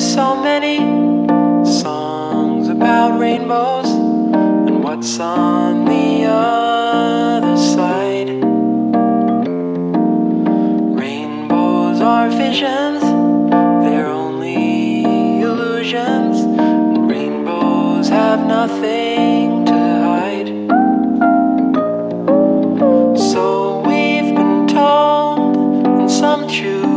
There's so many songs about rainbows and what's on the other side. Rainbows are visions, they're only illusions. Rainbows have nothing to hide. So we've been told, and some choose.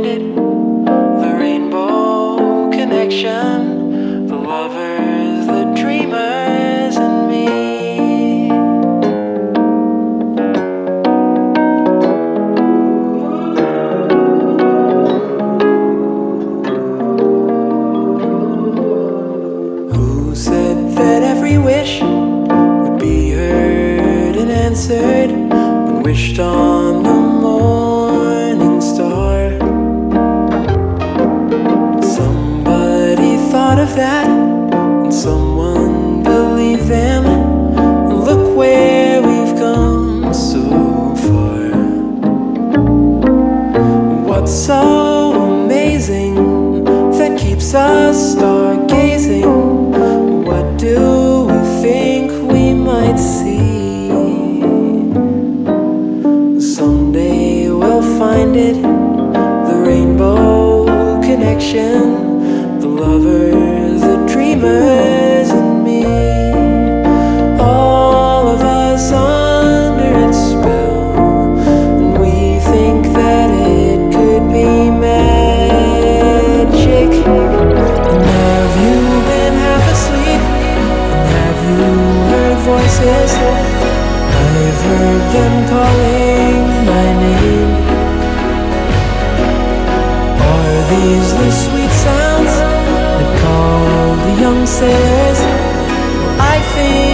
It the rainbow connection, the lovers, the dreamers, and me. Who said that every wish would be heard and answered when wished on thought of that, and someone believed them. And look where we've come so far. What's so amazing that keeps us stargazing? What do we think we might see? Someday we'll find it the rainbow connection, voices I've heard them calling my name. Are these the sweet sounds That call the young sailors? I think